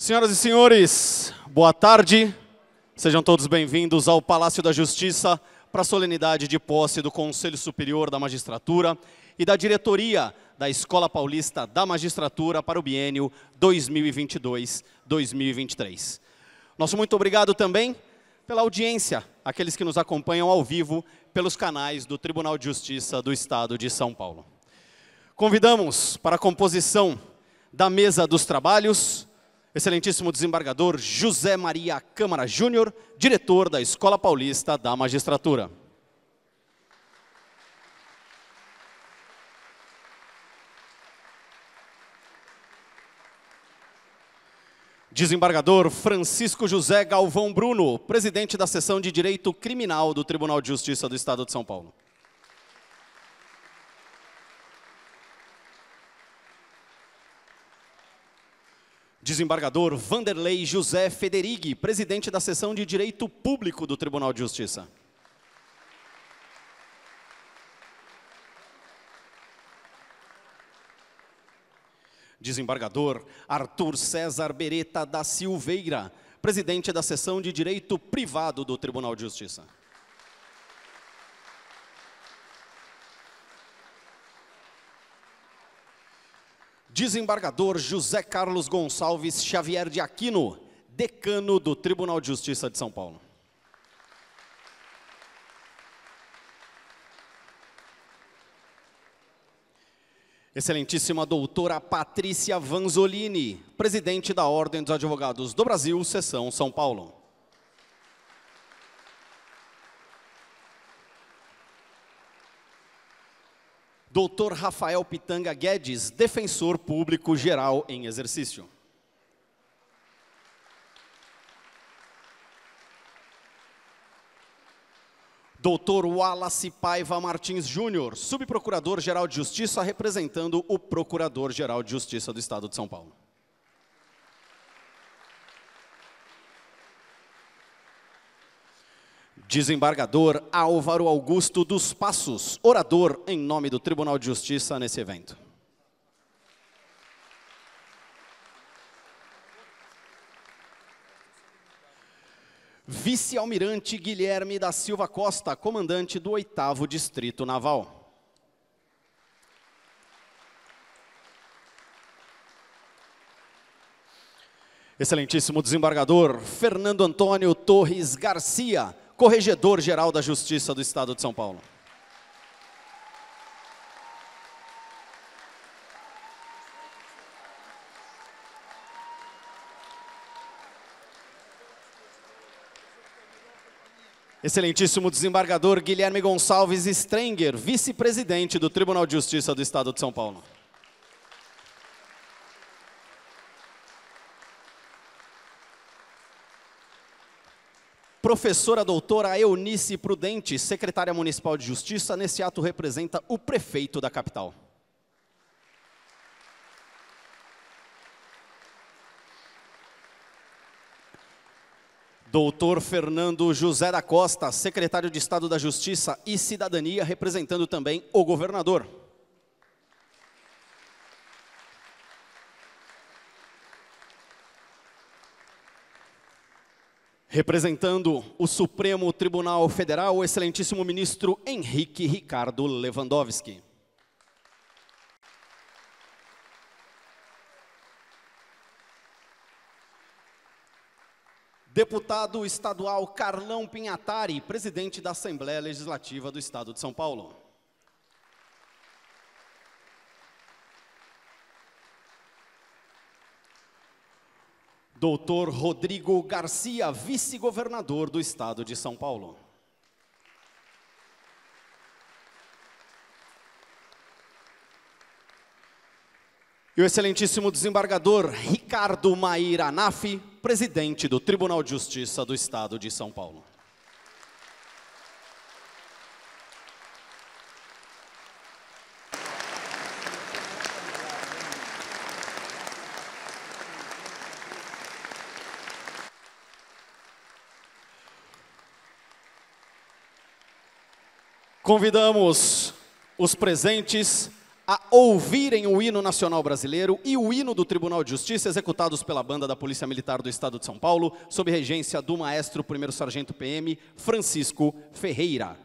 Senhoras e senhores, boa tarde. Sejam todos bem-vindos ao Palácio da Justiça para a solenidade de posse do Conselho Superior da Magistratura e da diretoria da Escola Paulista da Magistratura para o biênio 2022-2023. Nosso muito obrigado também pela audiência, aqueles que nos acompanham ao vivo pelos canais do Tribunal de Justiça do Estado de São Paulo. Convidamos para a composição da mesa dos trabalhos, excelentíssimo desembargador José Maria Câmara Júnior, diretor da Escola Paulista da Magistratura. Desembargador Francisco José Galvão Bruno, presidente da seção de Direito Criminal do Tribunal de Justiça do Estado de São Paulo. Desembargador Vanderlei José Federighi, presidente da seção de Direito Público do Tribunal de Justiça. Desembargador Arthur César Beretta da Silveira, presidente da seção de Direito Privado do Tribunal de Justiça. Desembargador José Carlos Gonçalves Xavier de Aquino, decano do Tribunal de Justiça de São Paulo. Excelentíssima doutora Patrícia Vanzolini, presidente da Ordem dos Advogados do Brasil, Seção São Paulo. Doutor Rafael Pitanga Guedes, defensor público geral em exercício. Doutor Wallace Paiva Martins Júnior, subprocurador-geral de Justiça, representando o Procurador-Geral de Justiça do Estado de São Paulo. Desembargador Álvaro Augusto dos Passos, orador em nome do Tribunal de Justiça nesse evento. Vice-almirante Guilherme da Silva Costa, comandante do 8 Distrito Naval. Excelentíssimo desembargador Fernando Antônio Torres Garcia, Corregedor-Geral da Justiça do Estado de São Paulo. Excelentíssimo desembargador Guilherme Gonçalves Strenger, vice-presidente do Tribunal de Justiça do Estado de São Paulo. Professora doutora Eunice Prudente, secretária municipal de Justiça, nesse ato representa o prefeito da capital. Doutor Fernando José da Costa, secretário de Estado da Justiça e Cidadania, representando também o governador. Representando o Supremo Tribunal Federal, o excelentíssimo ministro Henrique Ricardo Lewandowski. Deputado estadual Carlão Pinhatari, presidente da Assembleia Legislativa do Estado de São Paulo. Doutor Rodrigo Garcia, vice-governador do Estado de São Paulo. E o excelentíssimo desembargador Ricardo Maíra Anafi, presidente do Tribunal de Justiça do Estado de São Paulo. Convidamos os presentes a ouvirem o hino nacional brasileiro e o hino do Tribunal de Justiça, executados pela banda da Polícia Militar do Estado de São Paulo, sob regência do maestro 1 Sargento PM Francisco Ferreira.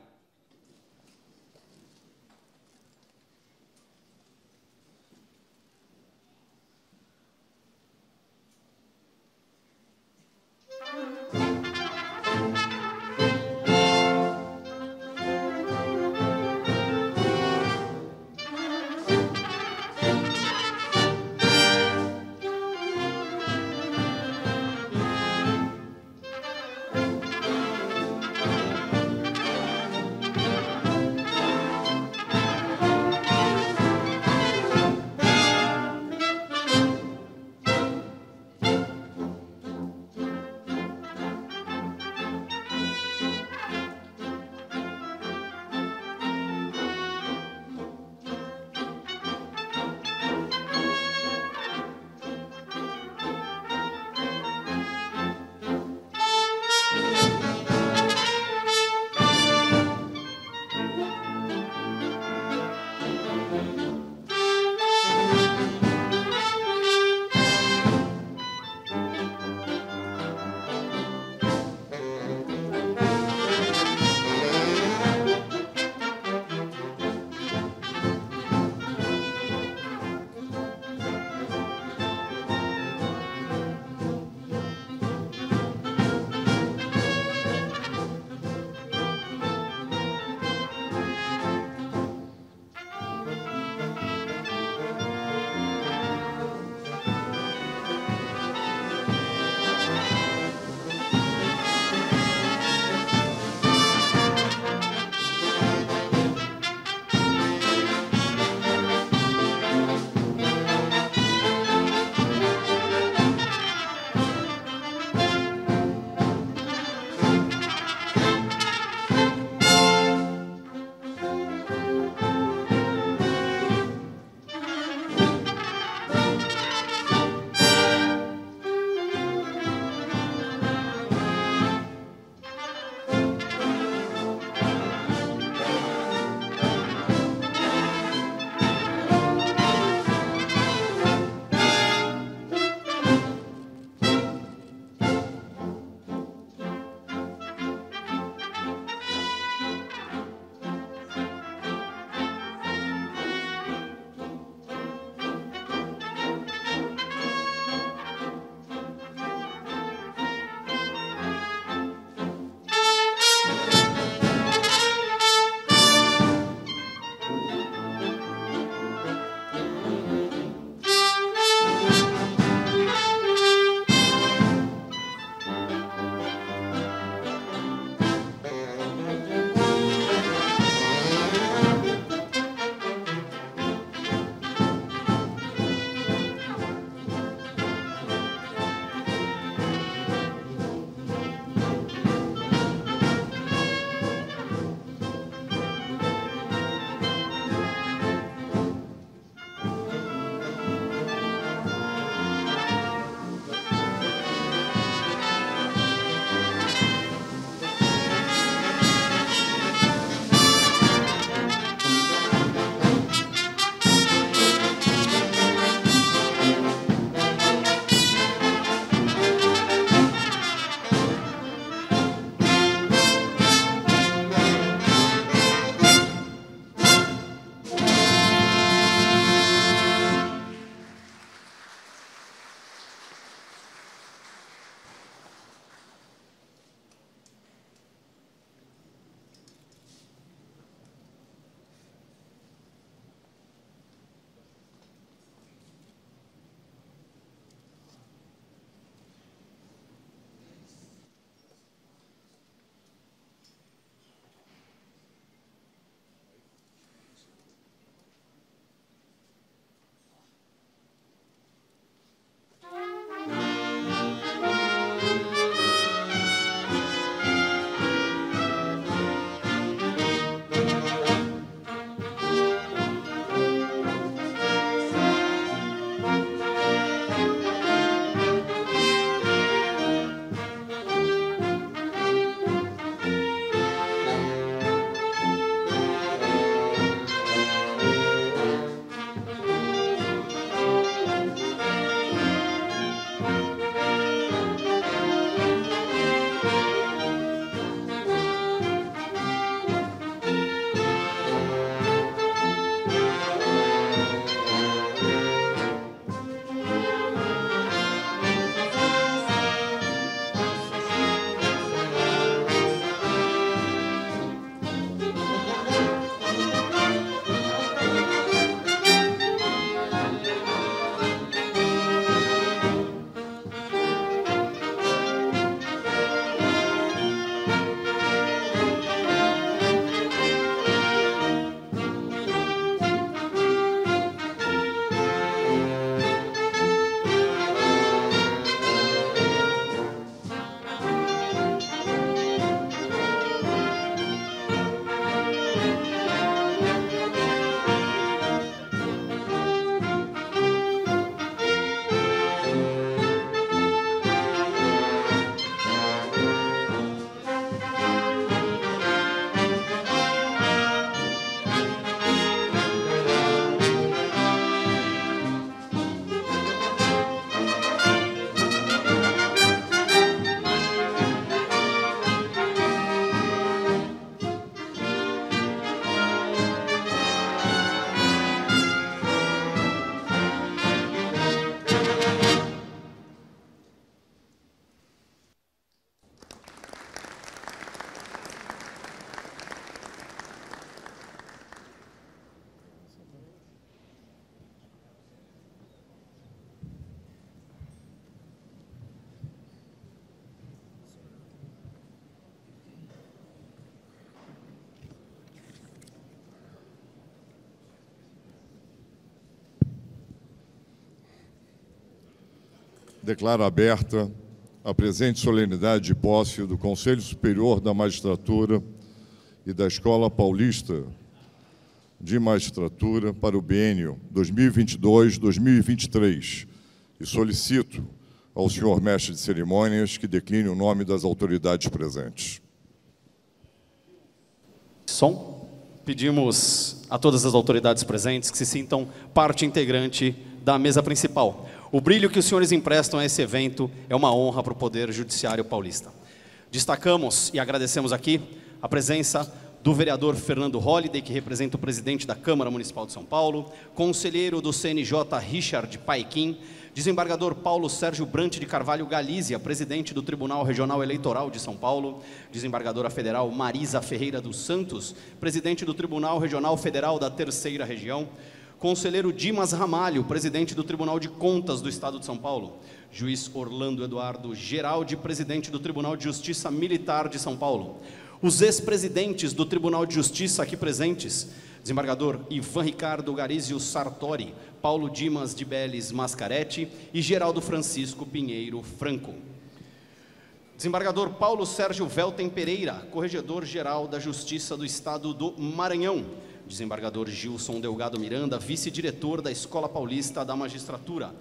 Declaro aberta a presente solenidade de posse do Conselho Superior da Magistratura e da Escola Paulista de Magistratura para o biênio 2022-2023 e solicito ao senhor mestre de cerimônias que decline o nome das autoridades presentes. Som. Pedimos a todas as autoridades presentes que se sintam parte integrante da mesa principal. O brilho que os senhores emprestam a esse evento é uma honra para o Poder Judiciário Paulista. Destacamos e agradecemos aqui a presença do vereador Fernando Holliday, que representa o presidente da Câmara Municipal de São Paulo, conselheiro do CNJ Richard Paikin, desembargador Paulo Sérgio Brante de Carvalho Galícia, presidente do Tribunal Regional Eleitoral de São Paulo, desembargadora federal Marisa Ferreira dos Santos, presidente do Tribunal Regional Federal da Terceira Região, Conselheiro Dimas Ramalho, presidente do Tribunal de Contas do Estado de São Paulo. Juiz Orlando Eduardo Geraldi, presidente do Tribunal de Justiça Militar de São Paulo. Os ex-presidentes do Tribunal de Justiça aqui presentes, desembargador Ivan Ricardo Garizio Sartori, Paulo Dimas de Beles Mascaretti e Geraldo Francisco Pinheiro Franco. Desembargador Paulo Sérgio Velten Pereira, corregedor-geral da Justiça do Estado do Maranhão desembargador Gilson Delgado Miranda, vice-diretor da Escola Paulista da Magistratura,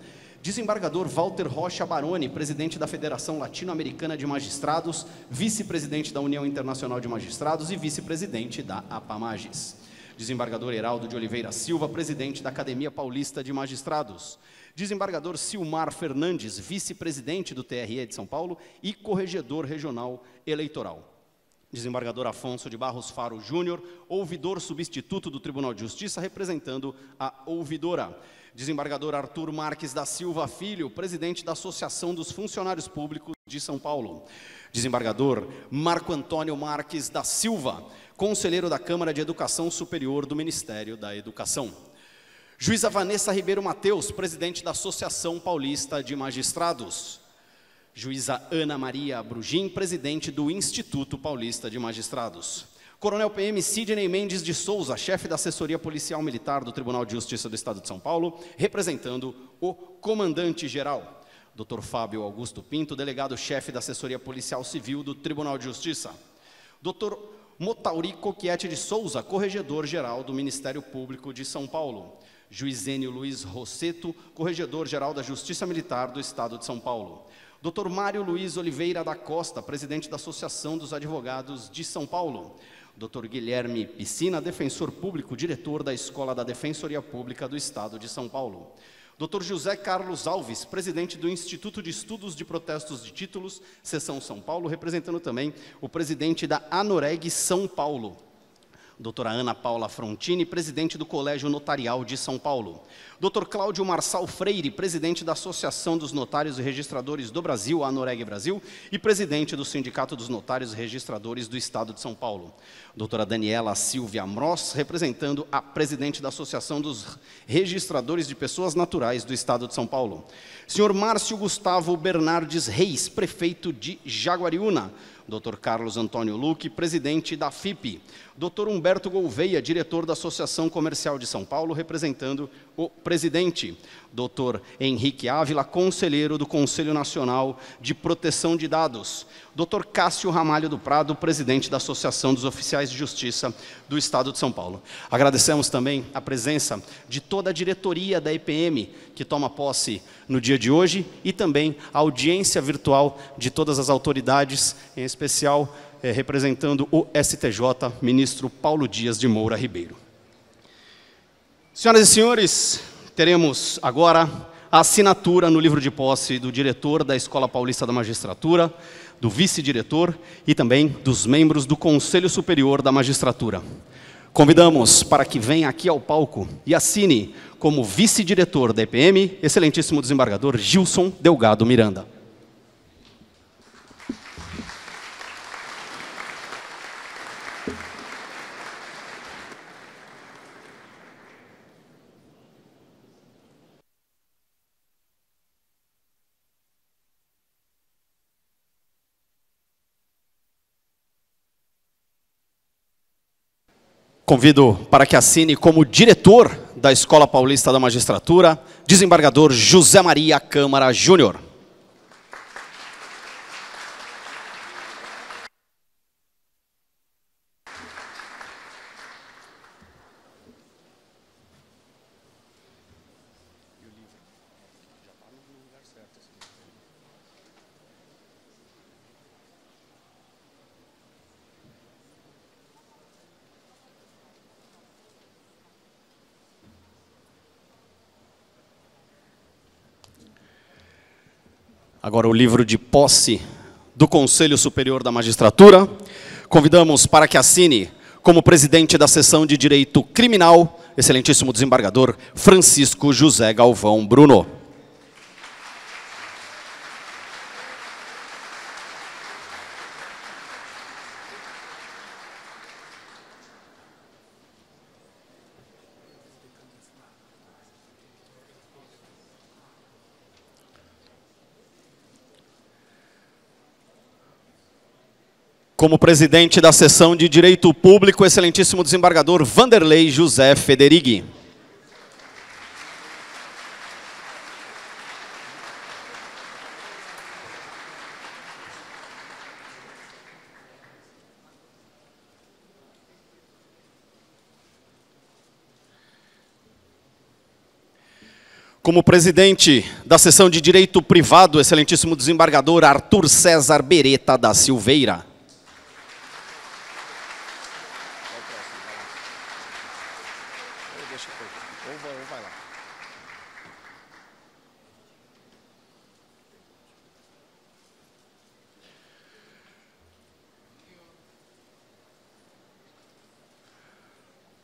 desembargador Walter Rocha Baroni, presidente da Federação Latino-Americana de Magistrados, vice-presidente da União Internacional de Magistrados e vice-presidente da APAMAGES, desembargador Heraldo de Oliveira Silva, presidente da Academia Paulista de Magistrados, desembargador Silmar Fernandes, vice-presidente do TRE de São Paulo e corregedor regional eleitoral desembargador Afonso de Barros Faro Júnior, ouvidor substituto do Tribunal de Justiça, representando a ouvidora. Desembargador Arthur Marques da Silva Filho, presidente da Associação dos Funcionários Públicos de São Paulo. Desembargador Marco Antônio Marques da Silva, conselheiro da Câmara de Educação Superior do Ministério da Educação. Juíza Vanessa Ribeiro Mateus, presidente da Associação Paulista de Magistrados. Juíza Ana Maria Brugim, presidente do Instituto Paulista de Magistrados. Coronel PM Sidney Mendes de Souza, chefe da assessoria policial militar do Tribunal de Justiça do Estado de São Paulo, representando o comandante-geral. Dr. Fábio Augusto Pinto, delegado-chefe da assessoria policial civil do Tribunal de Justiça. Dr. Motauri Coquiete de Souza, corregedor-geral do Ministério Público de São Paulo. Juizênio Luiz Rosseto, corregedor-geral da Justiça Militar do Estado de São Paulo. Dr. Mário Luiz Oliveira da Costa, presidente da Associação dos Advogados de São Paulo. Dr. Guilherme Piscina, defensor público, diretor da Escola da Defensoria Pública do Estado de São Paulo. Dr. José Carlos Alves, presidente do Instituto de Estudos de Protestos de Títulos, Seção São Paulo, representando também o presidente da Anoreg São Paulo doutora Ana Paula Frontini, presidente do Colégio Notarial de São Paulo. Dr. Cláudio Marçal Freire, presidente da Associação dos Notários e Registradores do Brasil, Anoreg Brasil, e presidente do Sindicato dos Notários e Registradores do Estado de São Paulo. Doutora Daniela Silvia Mross, representando a presidente da Associação dos Registradores de Pessoas Naturais do Estado de São Paulo. Senhor Márcio Gustavo Bernardes Reis, prefeito de Jaguariúna. Dr. Carlos Antônio Luque, presidente da FIP. Dr. Humberto Gouveia, diretor da Associação Comercial de São Paulo, representando o presidente. Dr. Henrique Ávila, conselheiro do Conselho Nacional de Proteção de Dados. Dr. Cássio Ramalho do Prado, presidente da Associação dos Oficiais de Justiça do Estado de São Paulo. Agradecemos também a presença de toda a diretoria da EPM, que toma posse no dia de hoje, e também a audiência virtual de todas as autoridades, em especial eh, representando o STJ, ministro Paulo Dias de Moura Ribeiro. Senhoras e senhores, teremos agora a assinatura no livro de posse do diretor da Escola Paulista da Magistratura, do vice-diretor e também dos membros do Conselho Superior da Magistratura. Convidamos para que venha aqui ao palco e assine como vice-diretor da EPM, excelentíssimo desembargador Gilson Delgado Miranda. Convido para que assine como diretor da Escola Paulista da Magistratura, desembargador José Maria Câmara Júnior. Agora o livro de posse do Conselho Superior da Magistratura. Convidamos para que assine como presidente da seção de Direito Criminal, excelentíssimo desembargador Francisco José Galvão Bruno. Como presidente da sessão de Direito Público, excelentíssimo desembargador Vanderlei José Federighi. Como presidente da sessão de Direito Privado, excelentíssimo desembargador Arthur César Beretta da Silveira.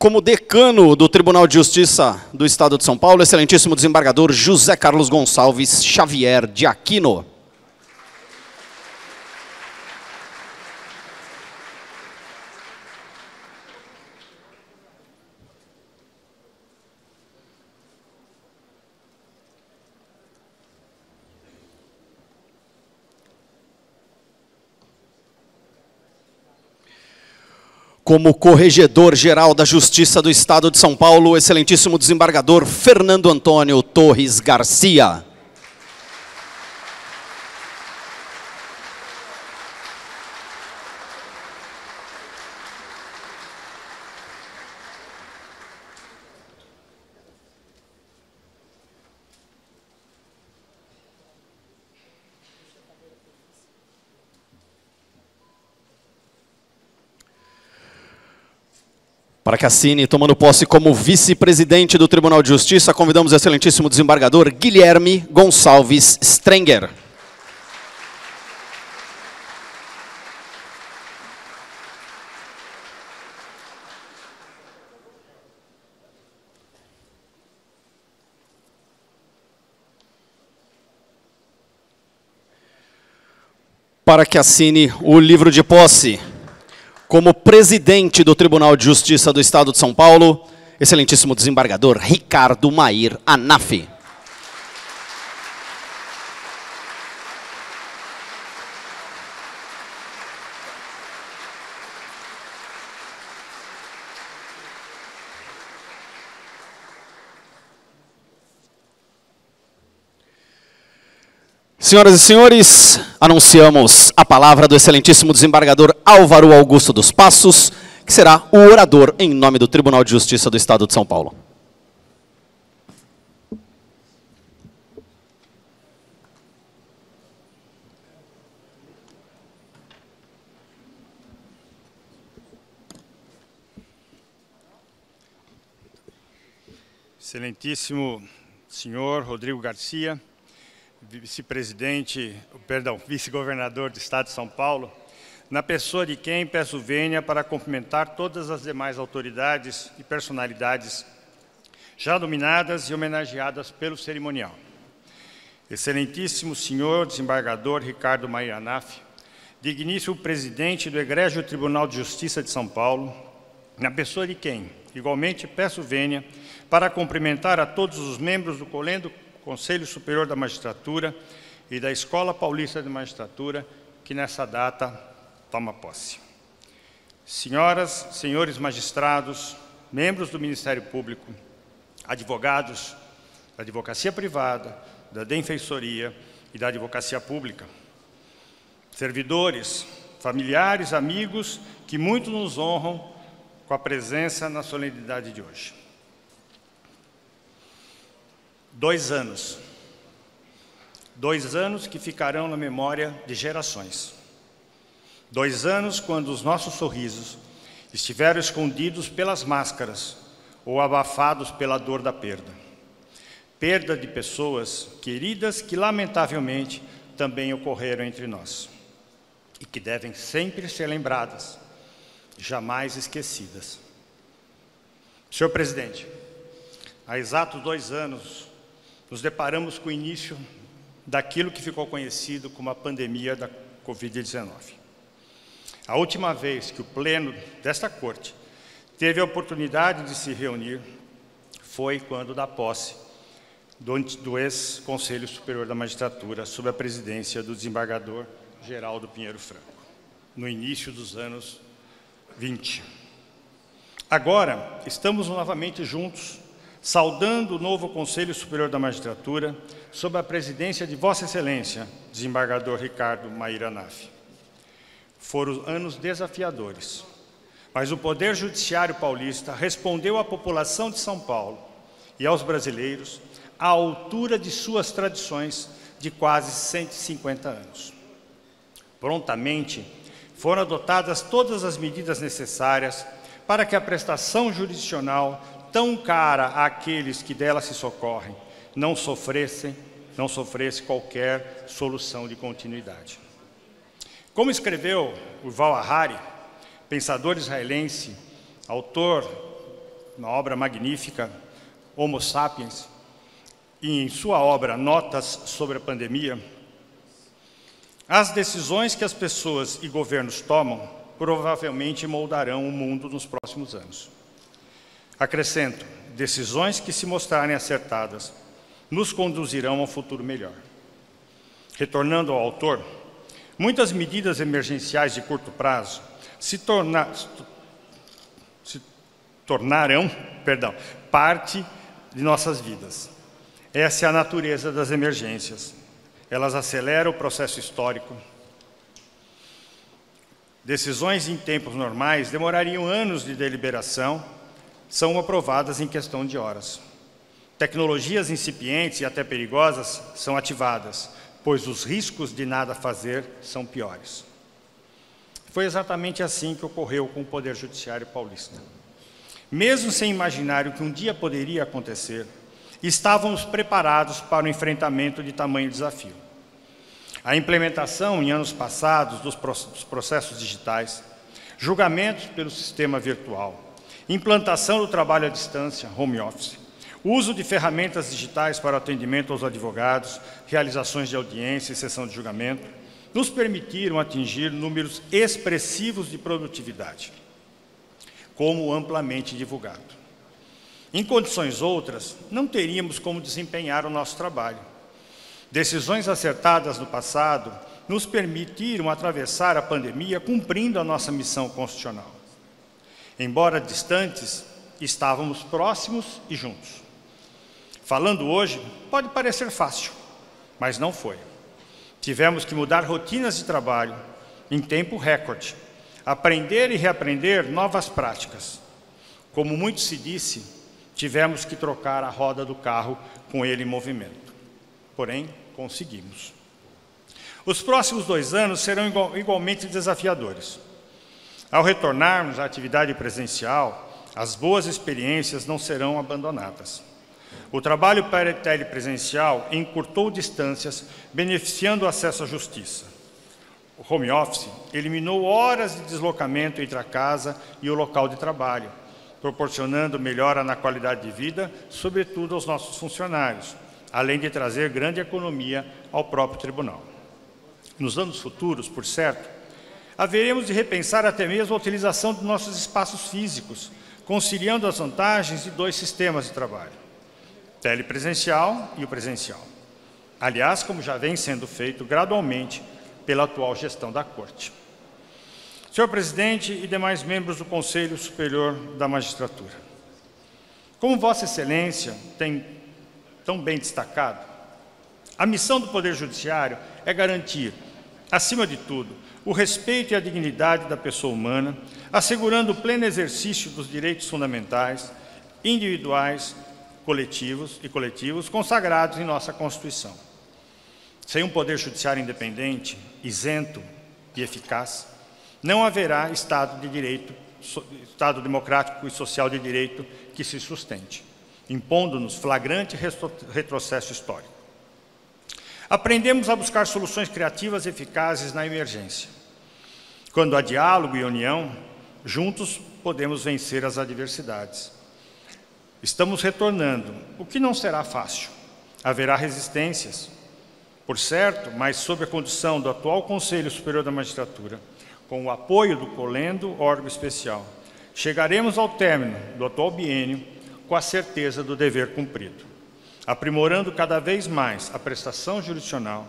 Como decano do Tribunal de Justiça do Estado de São Paulo, excelentíssimo desembargador José Carlos Gonçalves Xavier de Aquino. Como Corregedor-Geral da Justiça do Estado de São Paulo, o excelentíssimo desembargador Fernando Antônio Torres Garcia. Para que assine, tomando posse como vice-presidente do Tribunal de Justiça, convidamos o excelentíssimo desembargador Guilherme Gonçalves Strenger. Para que assine o livro de posse como presidente do Tribunal de Justiça do Estado de São Paulo, excelentíssimo desembargador Ricardo Mair Anafi. Senhoras e senhores, anunciamos a palavra do excelentíssimo desembargador Álvaro Augusto dos Passos, que será o orador em nome do Tribunal de Justiça do Estado de São Paulo. Excelentíssimo senhor Rodrigo Garcia, vice-presidente, perdão, vice-governador do Estado de São Paulo, na pessoa de quem peço vênia para cumprimentar todas as demais autoridades e personalidades já nominadas e homenageadas pelo cerimonial. Excelentíssimo senhor desembargador Ricardo Maianaf, digníssimo presidente do Egrégio Tribunal de Justiça de São Paulo, na pessoa de quem, igualmente, peço vênia para cumprimentar a todos os membros do Colendo Conselho Superior da Magistratura e da Escola Paulista de Magistratura, que nessa data toma posse. Senhoras, senhores magistrados, membros do Ministério Público, advogados da advocacia privada, da defensoria e da advocacia pública, servidores, familiares, amigos que muito nos honram com a presença na solenidade de hoje. Dois anos. Dois anos que ficarão na memória de gerações. Dois anos quando os nossos sorrisos estiveram escondidos pelas máscaras ou abafados pela dor da perda. Perda de pessoas queridas que, lamentavelmente, também ocorreram entre nós e que devem sempre ser lembradas, jamais esquecidas. Senhor presidente, há exatos dois anos, nos deparamos com o início daquilo que ficou conhecido como a pandemia da Covid-19. A última vez que o pleno desta corte teve a oportunidade de se reunir foi quando da posse do, ex-Conselho Superior da Magistratura, sob a presidência do desembargador Geraldo Pinheiro Franco, no início dos anos 20. Agora, estamos novamente juntos saudando o novo Conselho Superior da Magistratura, sob a presidência de Vossa Excelência, desembargador Ricardo Maíra Naf. Foram anos desafiadores, mas o Poder Judiciário paulista respondeu à população de São Paulo e aos brasileiros à altura de suas tradições de quase 150 anos. Prontamente foram adotadas todas as medidas necessárias para que a prestação jurisdicional tão cara àqueles que dela se socorrem, não sofressem, não sofresse qualquer solução de continuidade. Como escreveu o Val Harari, pensador israelense, autor uma obra magnífica, Homo Sapiens, e em sua obra Notas sobre a Pandemia, as decisões que as pessoas e governos tomam provavelmente moldarão o mundo nos próximos anos. Acrescento: decisões que se mostrarem acertadas nos conduzirão a um futuro melhor. Retornando ao autor, muitas medidas emergenciais de curto prazo se, torna, se tornarão perdão, parte de nossas vidas. Essa é a natureza das emergências. Elas aceleram o processo histórico. Decisões em tempos normais demorariam anos de deliberação são aprovadas em questão de horas. Tecnologias incipientes e até perigosas são ativadas, pois os riscos de nada fazer são piores. Foi exatamente assim que ocorreu com o Poder Judiciário paulista. Mesmo sem imaginar o que um dia poderia acontecer, estávamos preparados para o enfrentamento de tamanho desafio. A implementação, em anos passados, dos processos digitais, julgamentos pelo sistema virtual, implantação do trabalho à distância, home office, uso de ferramentas digitais para atendimento aos advogados, realizações de audiência e sessão de julgamento, nos permitiram atingir números expressivos de produtividade, como amplamente divulgado. Em condições outras, não teríamos como desempenhar o nosso trabalho. Decisões acertadas no passado nos permitiram atravessar a pandemia cumprindo a nossa missão constitucional. Embora distantes, estávamos próximos e juntos. Falando hoje, pode parecer fácil, mas não foi. Tivemos que mudar rotinas de trabalho em tempo recorde, aprender e reaprender novas práticas. Como muito se disse, tivemos que trocar a roda do carro com ele em movimento. Porém, conseguimos. Os próximos dois anos serão igual, igualmente desafiadores. Ao retornarmos à atividade presencial, as boas experiências não serão abandonadas. O trabalho telepresencial encurtou distâncias, beneficiando o acesso à justiça. O home office eliminou horas de deslocamento entre a casa e o local de trabalho, proporcionando melhora na qualidade de vida, sobretudo aos nossos funcionários, além de trazer grande economia ao próprio tribunal. Nos anos futuros, por certo, haveremos de repensar até mesmo a utilização de nossos espaços físicos, conciliando as vantagens de dois sistemas de trabalho, telepresencial e o presencial. Aliás, como já vem sendo feito gradualmente pela atual gestão da Corte. Senhor Presidente e demais membros do Conselho Superior da Magistratura, como Vossa Excelência tem tão bem destacado, a missão do Poder Judiciário é garantir acima de tudo, o respeito e a dignidade da pessoa humana, assegurando o pleno exercício dos direitos fundamentais, individuais, coletivos e coletivos consagrados em nossa Constituição. Sem um poder judiciário independente, isento e eficaz, não haverá Estado de direito, Estado democrático e social de direito que se sustente, impondo-nos flagrante retrocesso histórico. Aprendemos a buscar soluções criativas e eficazes na emergência. Quando há diálogo e união, juntos podemos vencer as adversidades. Estamos retornando, o que não será fácil. Haverá resistências, por certo, mas sob a condição do atual Conselho Superior da Magistratura, com o apoio do Colendo, órgão especial, chegaremos ao término do atual biênio com a certeza do dever cumprido aprimorando cada vez mais a prestação jurisdicional,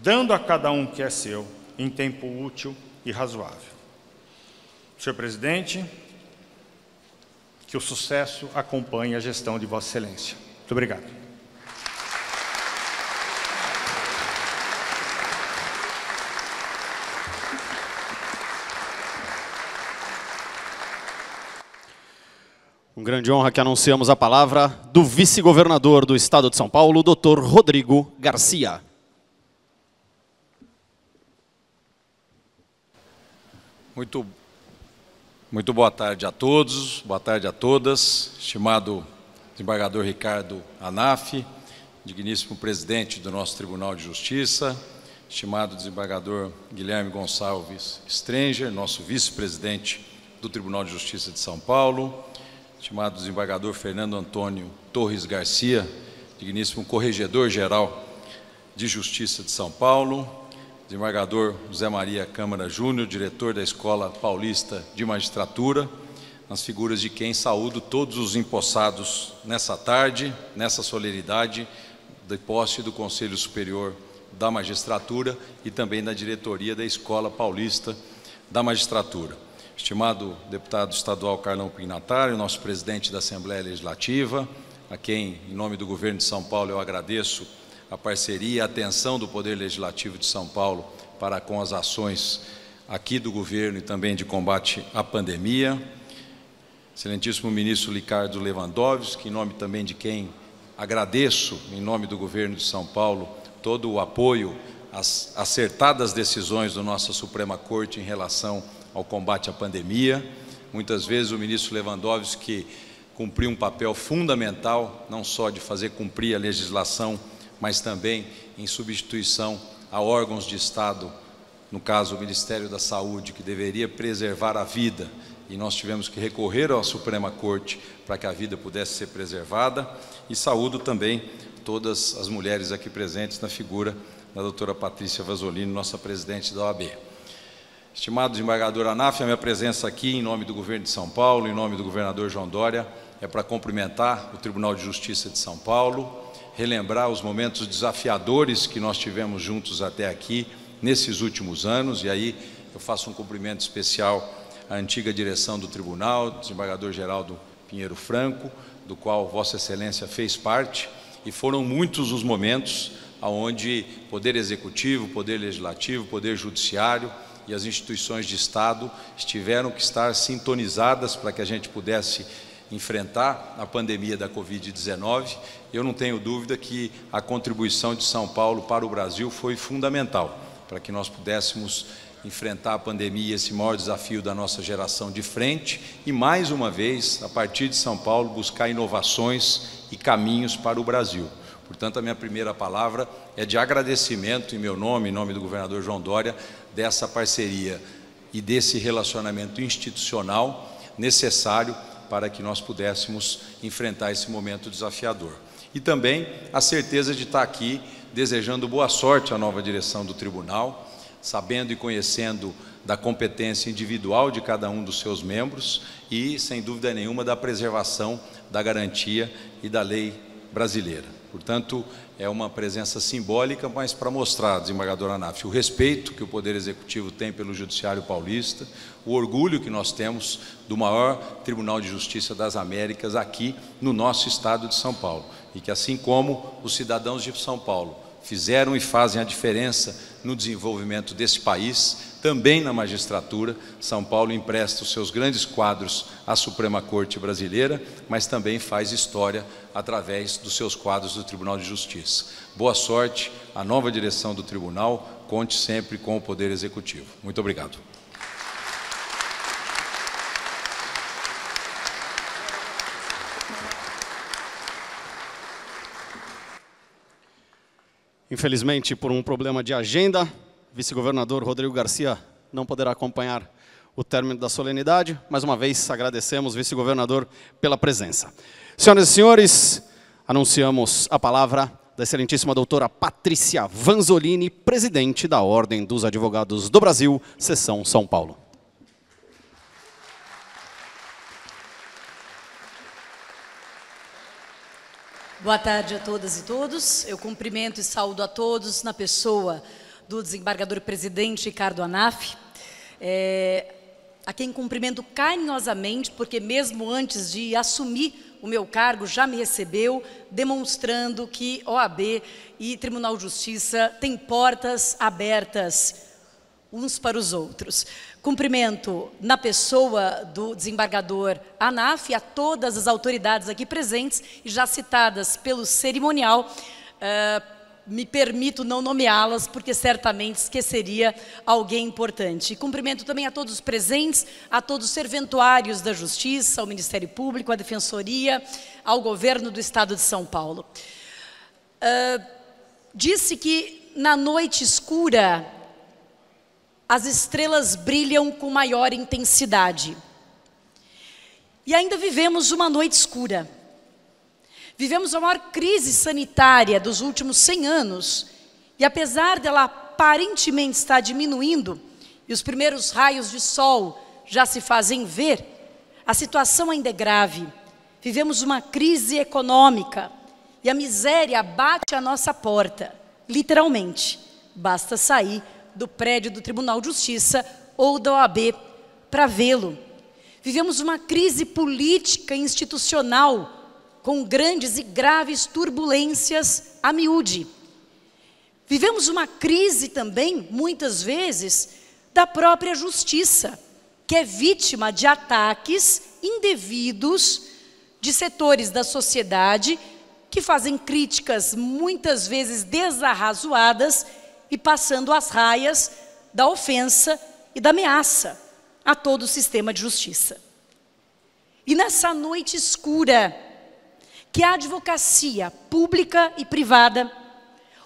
dando a cada um que é seu em tempo útil e razoável. Senhor presidente, que o sucesso acompanhe a gestão de Vossa Excelência. Muito obrigado. Com grande honra que anunciamos a palavra do vice-governador do Estado de São Paulo, doutor Rodrigo Garcia. Muito, muito boa tarde a todos, boa tarde a todas, estimado desembargador Ricardo Anaf, digníssimo presidente do nosso Tribunal de Justiça, estimado desembargador Guilherme Gonçalves Stranger, nosso vice-presidente do Tribunal de Justiça de São Paulo, estimado desembargador Fernando Antônio Torres Garcia, digníssimo corregedor-geral de Justiça de São Paulo, desembargador José Maria Câmara Júnior, diretor da Escola Paulista de Magistratura, nas figuras de quem saúdo todos os empossados nessa tarde, nessa solenidade de posse do Conselho Superior da Magistratura e também da diretoria da Escola Paulista da Magistratura. Estimado deputado estadual Carlão Pignatário, nosso presidente da Assembleia Legislativa, a quem, em nome do governo de São Paulo, eu agradeço a parceria e a atenção do Poder Legislativo de São Paulo para com as ações aqui do governo e também de combate à pandemia. Excelentíssimo ministro Ricardo Lewandowski, em nome também de quem agradeço, em nome do governo de São Paulo, todo o apoio às acertadas decisões da nossa Suprema Corte em relação ao combate à pandemia. Muitas vezes o ministro Lewandowski cumpriu um papel fundamental, não só de fazer cumprir a legislação, mas também em substituição a órgãos de Estado, no caso o Ministério da Saúde, que deveria preservar a vida, e nós tivemos que recorrer à Suprema Corte para que a vida pudesse ser preservada, e saúdo também todas as mulheres aqui presentes na figura da doutora Patrícia Vasolini, nossa presidente da OAB. Estimado desembargador Anaf, a minha presença aqui em nome do governo de São Paulo, em nome do governador João Dória, é para cumprimentar o Tribunal de Justiça de São Paulo, relembrar os momentos desafiadores que nós tivemos juntos até aqui nesses últimos anos, e aí eu faço um cumprimento especial à antiga direção do tribunal, desembargador Geraldo Pinheiro Franco, do qual Vossa Excelência fez parte, e foram muitos os momentos onde Poder Executivo, Poder Legislativo, Poder Judiciário e as instituições de Estado tiveram que estar sintonizadas para que a gente pudesse enfrentar a pandemia da Covid-19. Eu não tenho dúvida que a contribuição de São Paulo para o Brasil foi fundamental para que nós pudéssemos enfrentar a pandemia, esse maior desafio da nossa geração de frente e, mais uma vez, a partir de São Paulo, buscar inovações e caminhos para o Brasil. Portanto, a minha primeira palavra é de agradecimento em meu nome, em nome do governador João Dória, dessa parceria e desse relacionamento institucional necessário para que nós pudéssemos enfrentar esse momento desafiador. E também a certeza de estar aqui desejando boa sorte à nova direção do tribunal, sabendo e conhecendo da competência individual de cada um dos seus membros e, sem dúvida nenhuma, da preservação da garantia e da lei brasileira. Portanto, é uma presença simbólica, mas para mostrar, desembargador Anaf, o respeito que o Poder Executivo tem pelo Judiciário Paulista, o orgulho que nós temos do maior Tribunal de Justiça das Américas aqui no nosso estado de São Paulo. E que, assim como os cidadãos de São Paulo fizeram e fazem a diferença no desenvolvimento desse país, também na magistratura. São Paulo empresta os seus grandes quadros à Suprema Corte Brasileira, mas também faz história através dos seus quadros do Tribunal de Justiça. Boa sorte à nova direção do tribunal, conte sempre com o Poder Executivo. Muito obrigado. Infelizmente, por um problema de agenda, vice-governador Rodrigo Garcia não poderá acompanhar o término da solenidade. Mais uma vez, agradecemos, vice-governador, pela presença. Senhoras e senhores, anunciamos a palavra da excelentíssima doutora Patrícia Vanzolini, presidente da Ordem dos Advogados do Brasil, Seção São Paulo. Boa tarde a todas e todos. Eu cumprimento e saúdo a todos na pessoa do desembargador presidente Ricardo Anaf, é, a quem cumprimento carinhosamente, porque mesmo antes de assumir o meu cargo, já me recebeu, demonstrando que OAB e Tribunal de Justiça têm portas abertas uns para os outros. Cumprimento na pessoa do desembargador Anaf a todas as autoridades aqui presentes e já citadas pelo cerimonial. Uh, me permito não nomeá-las, porque certamente esqueceria alguém importante. Cumprimento também a todos os presentes, a todos os serventuários da Justiça, ao Ministério Público, à Defensoria, ao Governo do Estado de São Paulo. Uh, disse que na noite escura as estrelas brilham com maior intensidade. E ainda vivemos uma noite escura. Vivemos a maior crise sanitária dos últimos 100 anos. E apesar dela aparentemente estar diminuindo, e os primeiros raios de sol já se fazem ver, a situação ainda é grave. Vivemos uma crise econômica e a miséria bate à nossa porta, literalmente. Basta sair do prédio do Tribunal de Justiça ou da OAB para vê-lo. Vivemos uma crise política e institucional com grandes e graves turbulências a miúde. Vivemos uma crise também, muitas vezes, da própria justiça, que é vítima de ataques indevidos de setores da sociedade que fazem críticas muitas vezes desarrazoadas e passando as raias da ofensa e da ameaça a todo o sistema de justiça. E nessa noite escura, que a advocacia pública e privada,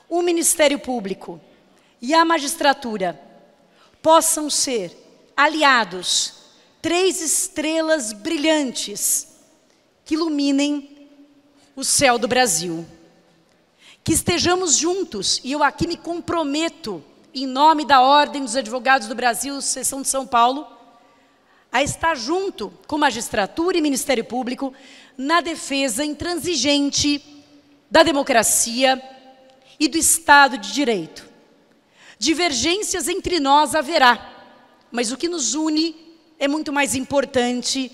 o Ministério Público e a magistratura possam ser aliados, três estrelas brilhantes que iluminem o céu do Brasil que estejamos juntos, e eu aqui me comprometo, em nome da Ordem dos Advogados do Brasil, Seção de São Paulo, a estar junto com magistratura e Ministério Público na defesa intransigente da democracia e do Estado de Direito. Divergências entre nós haverá, mas o que nos une é muito mais importante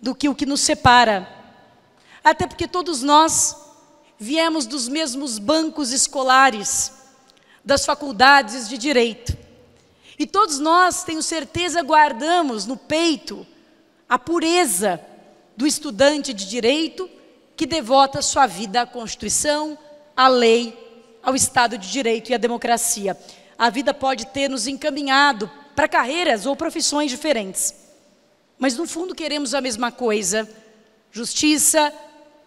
do que o que nos separa. Até porque todos nós viemos dos mesmos bancos escolares, das faculdades de direito. E todos nós, tenho certeza, guardamos no peito a pureza do estudante de direito que devota sua vida à Constituição, à lei, ao Estado de Direito e à democracia. A vida pode ter nos encaminhado para carreiras ou profissões diferentes. Mas no fundo queremos a mesma coisa: justiça,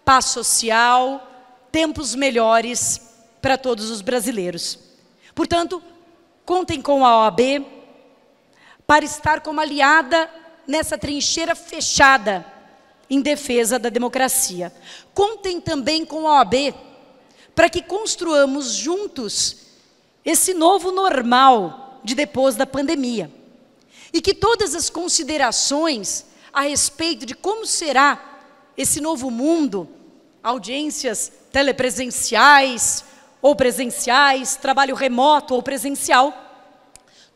paz social, tempos melhores para todos os brasileiros. Portanto, contem com a OAB para estar como aliada nessa trincheira fechada em defesa da democracia. Contem também com a OAB para que construamos juntos esse novo normal de depois da pandemia. E que todas as considerações a respeito de como será esse novo mundo, audiências telepresenciais ou presenciais, trabalho remoto ou presencial,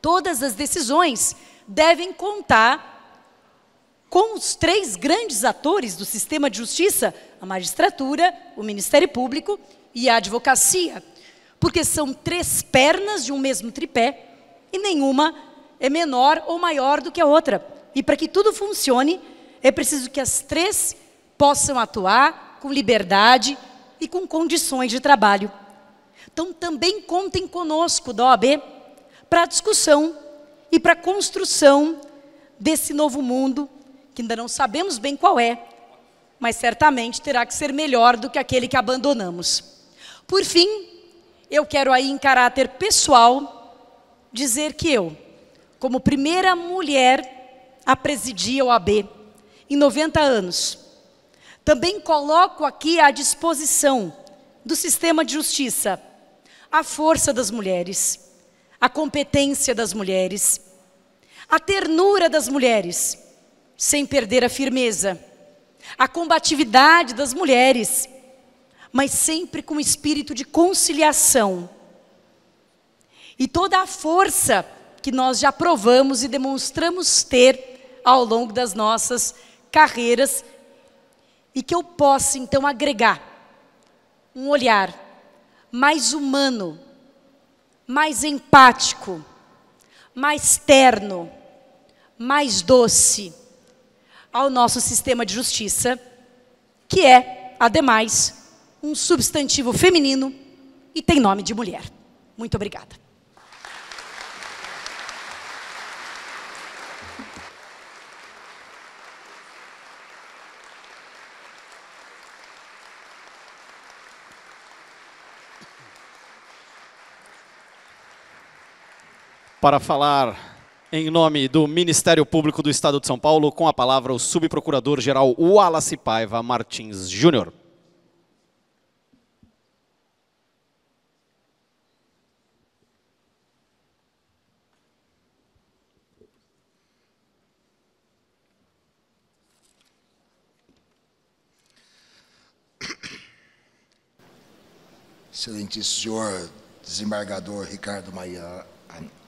todas as decisões devem contar com os três grandes atores do sistema de justiça: a magistratura, o Ministério Público e a advocacia. Porque são três pernas de um mesmo tripé e nenhuma é menor ou maior do que a outra. E para que tudo funcione, é preciso que as três possam atuar com liberdade e com condições de trabalho. Então, também contem conosco da OAB para a discussão e para a construção desse novo mundo, que ainda não sabemos bem qual é, mas certamente terá que ser melhor do que aquele que abandonamos. Por fim, eu quero aí, em caráter pessoal, dizer que eu, como primeira mulher a presidir a OAB, em 90 anos, também coloco aqui à disposição do sistema de justiça a força das mulheres, a competência das mulheres, a ternura das mulheres, sem perder a firmeza, a combatividade das mulheres, mas sempre com espírito de conciliação. E toda a força que nós já provamos e demonstramos ter ao longo das nossas carreiras e que eu possa então agregar um olhar mais humano, mais empático, mais terno, mais doce ao nosso sistema de justiça, que é, ademais, um substantivo feminino e tem nome de mulher. Muito obrigada. Para falar em nome do Ministério Público do Estado de São Paulo, com a palavra o subprocurador-geral Wallace Paiva Martins Júnior. Excelentíssimo senhor desembargador Ricardo Maia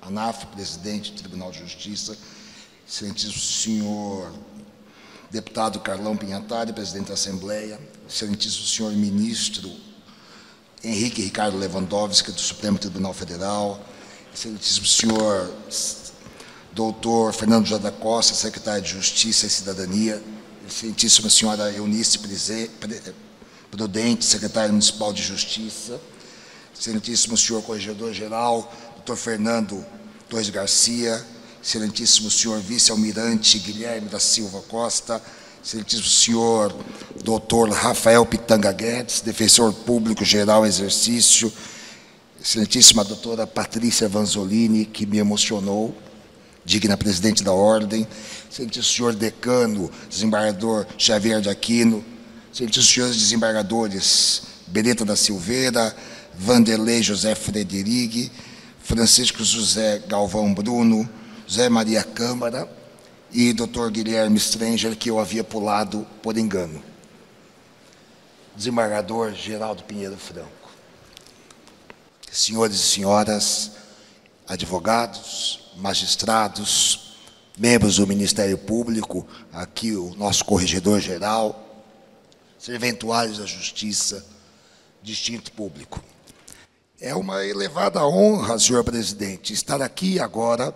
ANAF, presidente do Tribunal de Justiça, excelentíssimo senhor deputado Carlão Pinhatari, presidente da Assembleia, excelentíssimo senhor ministro Henrique Ricardo Lewandowski, do Supremo Tribunal Federal, excelentíssimo senhor doutor Fernando Jada Costa, secretário de Justiça e Cidadania, excelentíssima senhora Eunice Prudente, secretária municipal de Justiça, excelentíssimo senhor corregedor-geral Dr. Fernando Torres Garcia, excelentíssimo senhor vice-almirante Guilherme da Silva Costa, excelentíssimo senhor doutor Rafael Pitanga Guedes, defensor público geral exercício, excelentíssima doutora Patrícia Vanzolini, que me emocionou, digna presidente da ordem, excelentíssimo senhor decano, desembargador Xavier de Aquino, excelentíssimos senhores desembargadores Beneta da Silveira, Vanderlei José Frederic, Francisco José Galvão Bruno, José Maria Câmara e Dr. Guilherme Stranger, que eu havia pulado por engano. Desembargador Geraldo Pinheiro Franco. Senhores e senhoras, advogados, magistrados, membros do Ministério Público, aqui o nosso corregedor geral, serventuários da Justiça, distinto público. É uma elevada honra, senhor presidente, estar aqui agora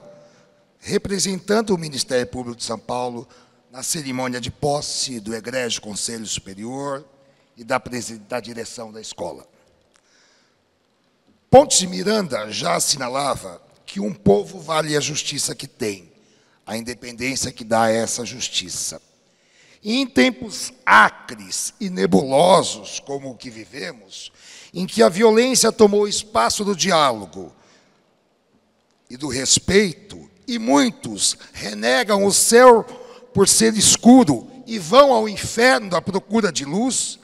representando o Ministério Público de São Paulo na cerimônia de posse do Egrégio Conselho Superior e da, da direção da escola. Pontes de Miranda já assinalava que um povo vale a justiça que tem, a independência que dá a essa justiça. Em tempos acres e nebulosos como o que vivemos, em que a violência tomou espaço do diálogo e do respeito, e muitos renegam o céu por ser escuro e vão ao inferno à procura de luz,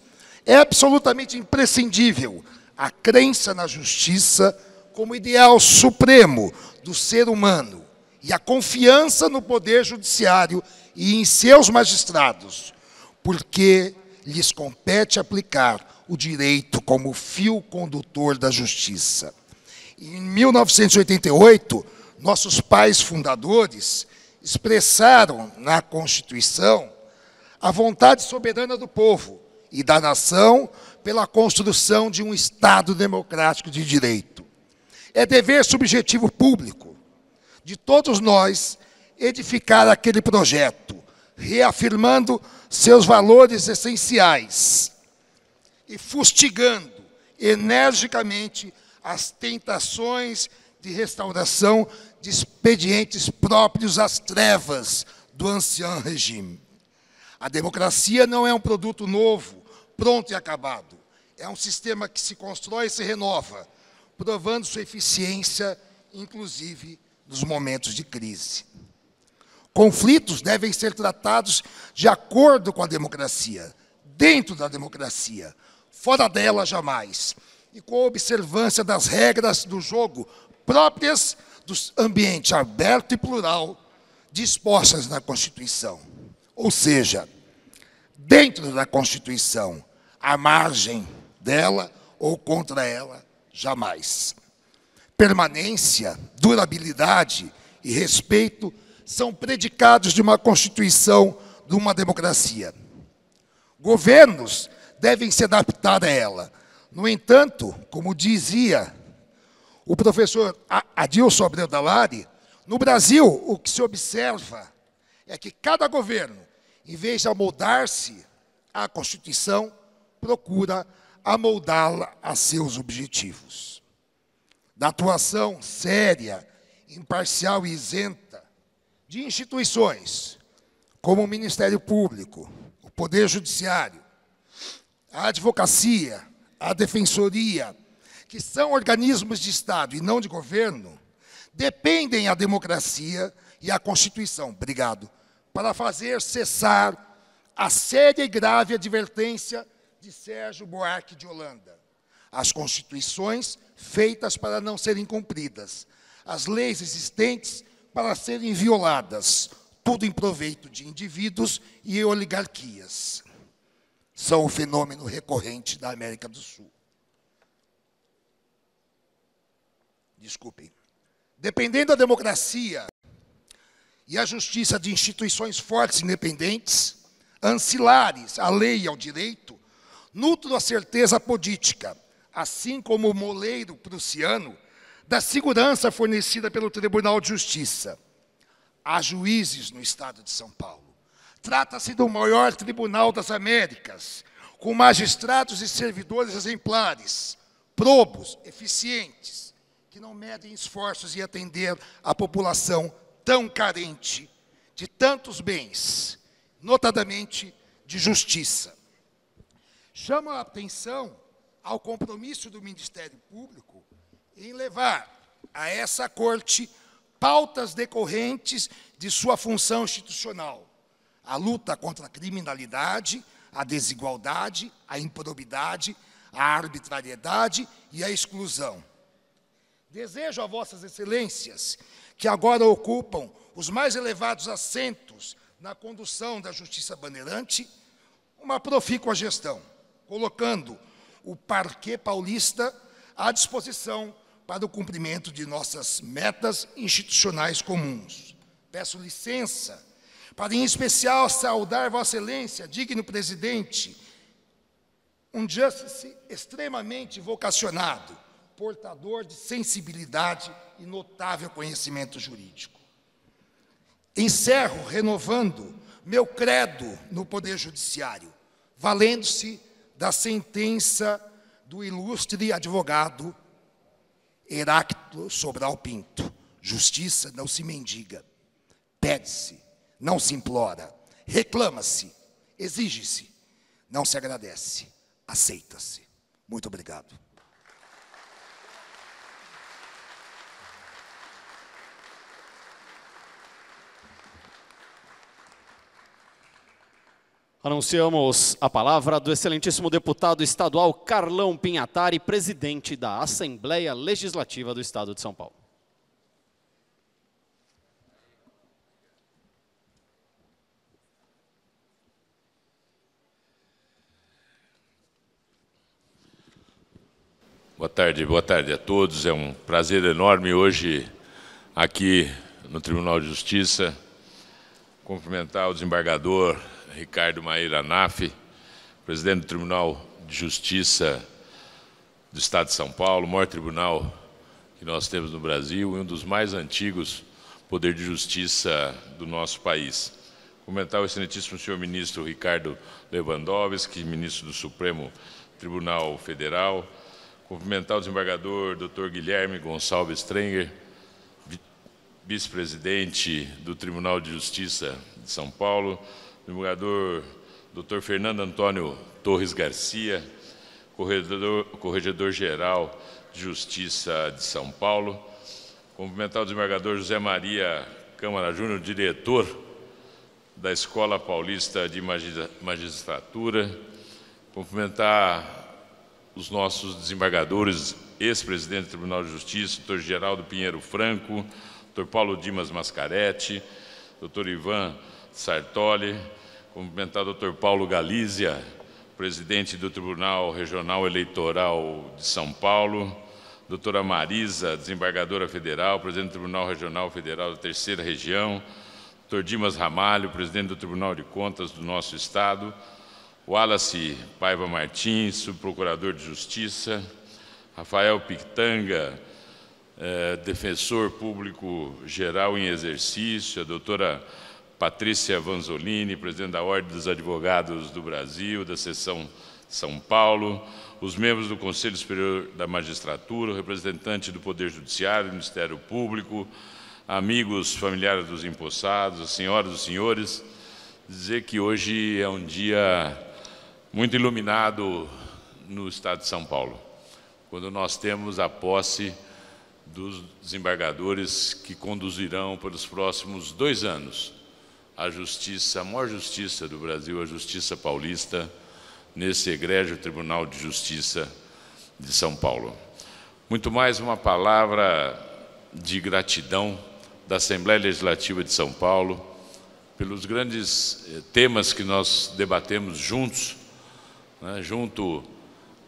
é absolutamente imprescindível a crença na justiça como ideal supremo do ser humano e a confiança no poder judiciário e em seus magistrados, porque lhes compete aplicar o direito como fio condutor da justiça. Em 1988, nossos pais fundadores expressaram na Constituição a vontade soberana do povo e da nação pela construção de um Estado democrático de direito. É dever subjetivo público de todos nós edificar aquele projeto, reafirmando seus valores essenciais e fustigando energicamente as tentações de restauração de expedientes próprios às trevas do ancião regime. A democracia não é um produto novo, pronto e acabado. É um sistema que se constrói e se renova, provando sua eficiência, inclusive nos momentos de crise. Conflitos devem ser tratados de acordo com a democracia, dentro da democracia, fora dela jamais, e com a observância das regras do jogo próprias do ambiente aberto e plural dispostas na Constituição. Ou seja, dentro da Constituição, à margem dela ou contra ela, jamais. Permanência, durabilidade e respeito são predicados de uma Constituição de uma democracia. Governos devem se adaptar a ela. No entanto, como dizia o professor Adilson Abreu Dalari, no Brasil, o que se observa é que cada governo, em vez de amoldar-se à Constituição, procura amoldá-la a seus objetivos. Da atuação séria, imparcial e isenta de instituições, como o Ministério Público, o Poder Judiciário, a advocacia, a defensoria, que são organismos de Estado e não de governo, dependem a democracia e a Constituição, obrigado, para fazer cessar a séria e grave advertência de Sérgio Buarque de Holanda. As constituições feitas para não serem cumpridas, as leis existentes para serem violadas, tudo em proveito de indivíduos e oligarquias são o fenômeno recorrente da América do Sul. Desculpem. Dependendo da democracia e a justiça de instituições fortes e independentes, ancilares à lei e ao direito, nutro a certeza política, assim como o moleiro prussiano, da segurança fornecida pelo Tribunal de Justiça. Há juízes no estado de São Paulo Trata-se do maior tribunal das Américas, com magistrados e servidores exemplares, probos, eficientes, que não medem esforços em atender a população tão carente de tantos bens, notadamente de justiça. Chama a atenção ao compromisso do Ministério Público em levar a essa corte pautas decorrentes de sua função institucional, a luta contra a criminalidade, a desigualdade, a improbidade, a arbitrariedade e a exclusão. Desejo a vossas excelências, que agora ocupam os mais elevados assentos na condução da justiça bandeirante, uma profícua gestão, colocando o parquê paulista à disposição para o cumprimento de nossas metas institucionais comuns. Peço licença para em especial saudar Vossa Excelência, digno presidente, um justice extremamente vocacionado, portador de sensibilidade e notável conhecimento jurídico. Encerro renovando meu credo no Poder Judiciário, valendo-se da sentença do ilustre advogado Heráclito Sobral Pinto. Justiça não se mendiga, pede-se, não se implora, reclama-se, exige-se, não se agradece, aceita-se. Muito obrigado. Anunciamos a palavra do excelentíssimo deputado estadual Carlão Pinhatari, presidente da Assembleia Legislativa do Estado de São Paulo. Boa tarde, boa tarde a todos. É um prazer enorme hoje aqui no Tribunal de Justiça cumprimentar o desembargador Ricardo Maíra Naf, presidente do Tribunal de Justiça do Estado de São Paulo, o maior tribunal que nós temos no Brasil e um dos mais antigos poder de justiça do nosso país. Comentar o excelentíssimo senhor ministro Ricardo Lewandowski, ministro do Supremo Tribunal Federal, cumprimentar o desembargador Dr. Guilherme Gonçalves Strenger, vice-presidente do Tribunal de Justiça de São Paulo, desembargador Dr. Fernando Antônio Torres Garcia, corregedor-geral de Justiça de São Paulo, cumprimentar o desembargador José Maria Câmara Júnior, diretor da Escola Paulista de Magistratura, cumprimentar os nossos desembargadores, ex-presidente do Tribunal de Justiça, doutor Geraldo Pinheiro Franco, doutor Paulo Dimas Mascaretti, doutor Ivan Sartori, cumprimentar o doutor Paulo Galícia, presidente do Tribunal Regional Eleitoral de São Paulo, doutora Marisa, desembargadora federal, presidente do Tribunal Regional Federal da Terceira Região, doutor Dimas Ramalho, presidente do Tribunal de Contas do nosso Estado, Wallace Paiva Martins, subprocurador de Justiça, Rafael Pictanga, eh, defensor público geral em exercício, a doutora Patrícia Vanzolini, presidente da Ordem dos Advogados do Brasil, da seção São Paulo, os membros do Conselho Superior da Magistratura, o representante do Poder Judiciário, do Ministério Público, amigos, familiares dos empossados, senhoras e senhores, dizer que hoje é um dia muito iluminado no Estado de São Paulo, quando nós temos a posse dos desembargadores que conduzirão pelos próximos dois anos a justiça, a maior justiça do Brasil, a justiça paulista, nesse egrégio Tribunal de Justiça de São Paulo. Muito mais uma palavra de gratidão da Assembleia Legislativa de São Paulo pelos grandes eh, temas que nós debatemos juntos, né, junto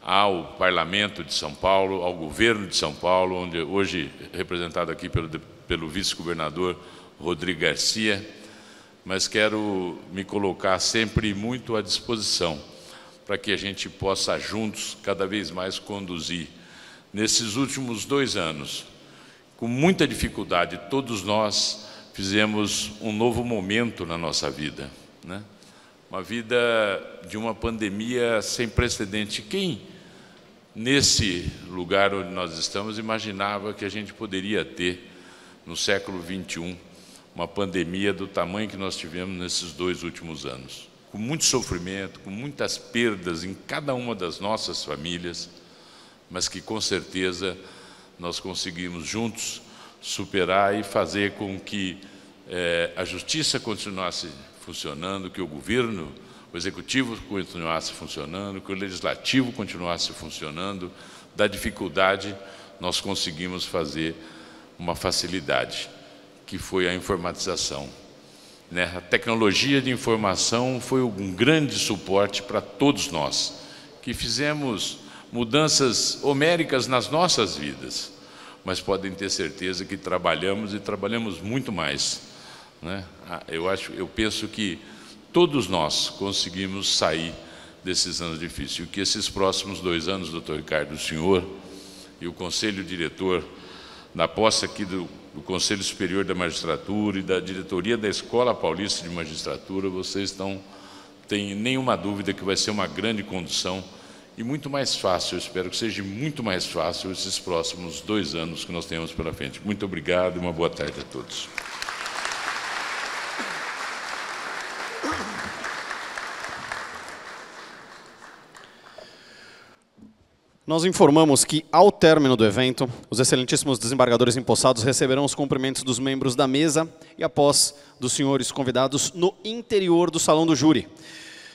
ao Parlamento de São Paulo, ao Governo de São Paulo, onde hoje representado aqui pelo, pelo vice-governador Rodrigo Garcia, mas quero me colocar sempre muito à disposição para que a gente possa juntos cada vez mais conduzir. Nesses últimos dois anos, com muita dificuldade, todos nós fizemos um novo momento na nossa vida, né? uma vida de uma pandemia sem precedente. Quem, nesse lugar onde nós estamos, imaginava que a gente poderia ter, no século 21, uma pandemia do tamanho que nós tivemos nesses dois últimos anos. Com muito sofrimento, com muitas perdas em cada uma das nossas famílias, mas que com certeza nós conseguimos juntos superar e fazer com que eh, a justiça continuasse funcionando, que o governo, o executivo continuasse funcionando, que o legislativo continuasse funcionando. Da dificuldade, nós conseguimos fazer uma facilidade que foi a informatização. Né? A tecnologia de informação foi um grande suporte para todos nós, que fizemos mudanças homéricas nas nossas vidas, mas podem ter certeza que trabalhamos e trabalhamos muito mais. Né? Ah, eu, acho, eu penso que todos nós conseguimos sair desses anos difíceis. E que esses próximos dois anos, doutor Ricardo, o senhor e o conselho diretor, na posse aqui do, do Conselho Superior da Magistratura e da diretoria da Escola Paulista de Magistratura, vocês estão, têm nenhuma dúvida que vai ser uma grande condução e muito mais fácil, eu espero que seja muito mais fácil esses próximos dois anos que nós temos pela frente. Muito obrigado e uma boa tarde a todos. Nós informamos que, ao término do evento, os excelentíssimos desembargadores empossados receberão os cumprimentos dos membros da mesa e após dos senhores convidados no interior do salão do júri.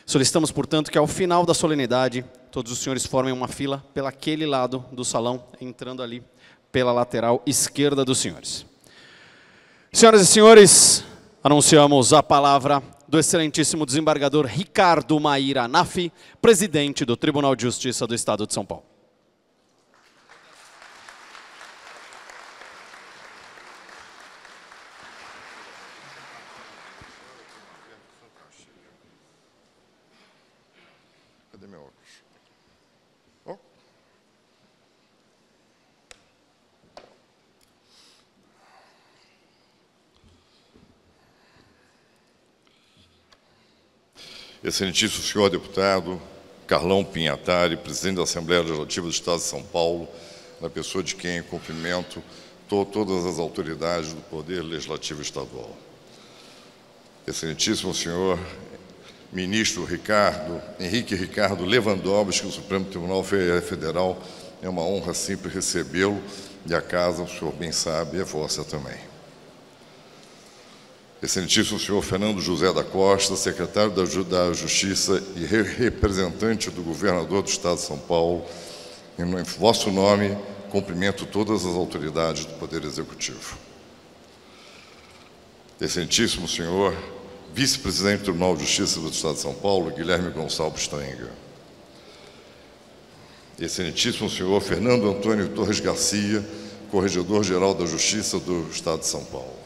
Solicitamos, portanto, que ao final da solenidade, todos os senhores formem uma fila pelaquele lado do salão, entrando ali pela lateral esquerda dos senhores. Senhoras e senhores, anunciamos a palavra do excelentíssimo desembargador Ricardo Maíra Nafi, presidente do Tribunal de Justiça do Estado de São Paulo. Excelentíssimo senhor deputado Carlão Pinhatari, presidente da Assembleia Legislativa do Estado de São Paulo, na pessoa de quem cumprimento to todas as autoridades do Poder Legislativo Estadual. Excelentíssimo senhor ministro Ricardo, Henrique Ricardo Lewandowski, do Supremo Tribunal Federal, é uma honra sempre recebê-lo e a casa, o senhor bem sabe, é vossa também. Excelentíssimo senhor Fernando José da Costa, secretário da Justiça e representante do governador do Estado de São Paulo, em vosso nome, cumprimento todas as autoridades do Poder Executivo. Excelentíssimo senhor vice-presidente do Tribunal de Justiça do Estado de São Paulo, Guilherme Gonçalves Strenga. Excelentíssimo senhor Fernando Antônio Torres Garcia, corregedor-geral da Justiça do Estado de São Paulo.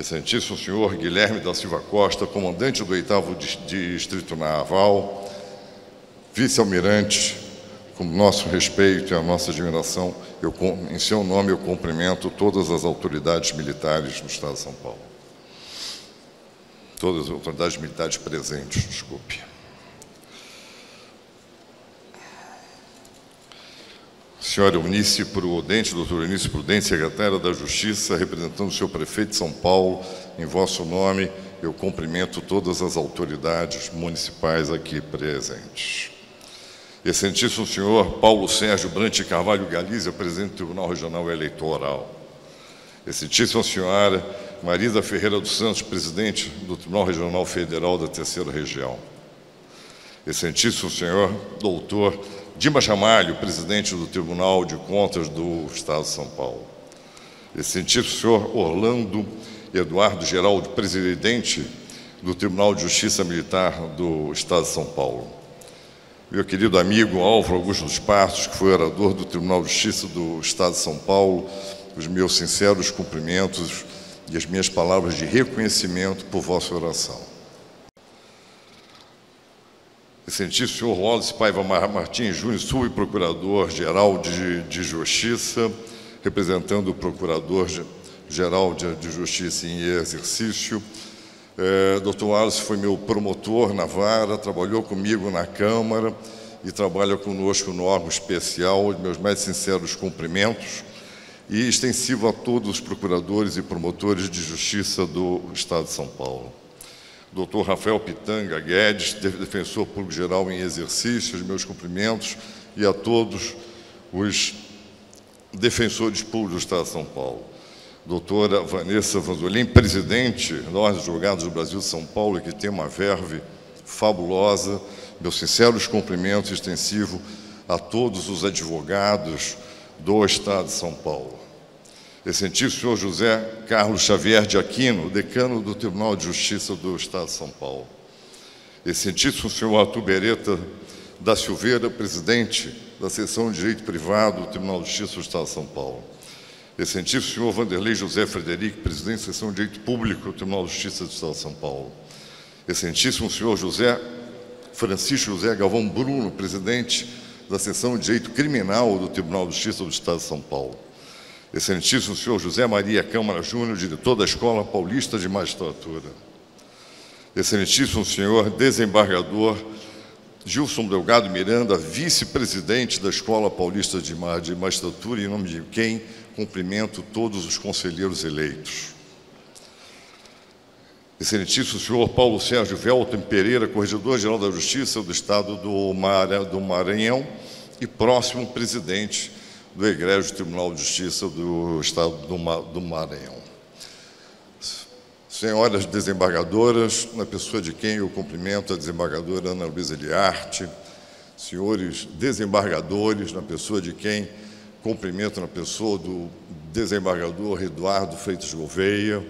Excelentíssimo senhor Guilherme da Silva Costa, comandante do 8 Distrito Naval, vice-almirante, com nosso respeito e a nossa admiração, eu, em seu nome eu cumprimento todas as autoridades militares do Estado de São Paulo. Todas as autoridades militares presentes, desculpe. Senhora Eunice Prudente, doutora Eunice Prudente, secretária da Justiça, representando o senhor prefeito de São Paulo, em vosso nome, eu cumprimento todas as autoridades municipais aqui presentes. Excelentíssimo senhor Paulo Sérgio Brante Carvalho Galizia, presidente do Tribunal Regional Eleitoral. Excelentíssima senhora Marisa Ferreira dos Santos, presidente do Tribunal Regional Federal da Terceira Região. Excelentíssimo senhor doutor Dimas Ramalho, presidente do Tribunal de Contas do Estado de São Paulo. Excelentíssimo senhor Orlando Eduardo Geraldo, presidente do Tribunal de Justiça Militar do Estado de São Paulo. Meu querido amigo Álvaro Augusto dos Passos, que foi orador do Tribunal de Justiça do Estado de São Paulo, os meus sinceros cumprimentos e as minhas palavras de reconhecimento por vossa oração. Excelentíssimo senhor Wallace Paiva Martins Júnior, subprocurador-geral de, de Justiça, representando o Procurador-Geral de, de, Justiça em exercício. É, Dr. Wallace foi meu promotor na vara, trabalhou comigo na Câmara e trabalha conosco no órgão especial. Meus mais sinceros cumprimentos e extensivo a todos os procuradores e promotores de justiça do Estado de São Paulo. Dr. Rafael Pitanga Guedes, defensor público geral em exercício, meus cumprimentos, e a todos os defensores públicos do Estado de São Paulo. Doutora Vanessa Vanzolin, presidente da Ordem dos Advogados do Brasil de São Paulo, que tem uma verve fabulosa. Meus sinceros cumprimentos extensivo a todos os advogados do Estado de São Paulo. Excelentíssimo senhor José Carlos Xavier de Aquino, decano do Tribunal de Justiça do Estado de São Paulo. Excelentíssimo senhor Arthur Beretta da Silveira, presidente da Seção de Direito Privado do Tribunal de Justiça do Estado de São Paulo. Excelentíssimo senhor Vanderlei José Frederico, presidente da Seção de Direito Público do Tribunal de Justiça do Estado de São Paulo. Excelentíssimo senhor José Francisco José Galvão Bruno, presidente da Seção de Direito Criminal do Tribunal de Justiça do Estado de São Paulo. Excelentíssimo senhor José Maria Câmara Júnior, diretor da Escola Paulista de Magistratura. Excelentíssimo senhor desembargador Gilson Delgado Miranda, vice-presidente da Escola Paulista de Magistratura, em nome de quem cumprimento todos os conselheiros eleitos. Excelentíssimo senhor Paulo Sérgio Velton Pereira, Corregedor-Geral da Justiça do Estado do Maranhão e próximo presidente do Egrégio Tribunal de Justiça do Estado do Maranhão. Senhoras desembargadoras, na pessoa de quem eu cumprimento a desembargadora Ana Luísa Eliarte, senhores desembargadores, na pessoa de quem cumprimento na pessoa do desembargador Eduardo Freitas Gouveia,